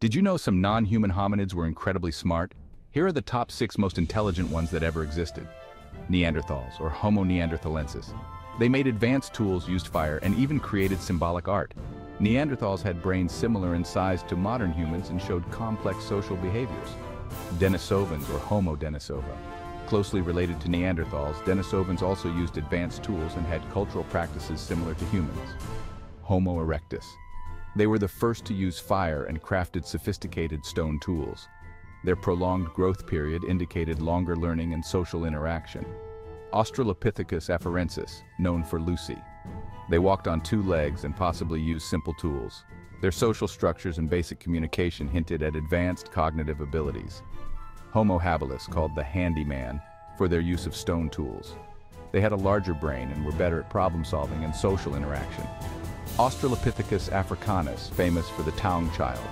Did you know some non-human hominids were incredibly smart? Here are the top six most intelligent ones that ever existed. Neanderthals, or Homo neanderthalensis. They made advanced tools, used fire, and even created symbolic art. Neanderthals had brains similar in size to modern humans and showed complex social behaviors. Denisovans, or Homo denisova. Closely related to Neanderthals, Denisovans also used advanced tools and had cultural practices similar to humans. Homo erectus. They were the first to use fire and crafted sophisticated stone tools. Their prolonged growth period indicated longer learning and social interaction. Australopithecus afarensis, known for Lucy. They walked on two legs and possibly used simple tools. Their social structures and basic communication hinted at advanced cognitive abilities. Homo habilis, called the handyman, for their use of stone tools. They had a larger brain and were better at problem solving and social interaction. Australopithecus africanus, famous for the Taung child,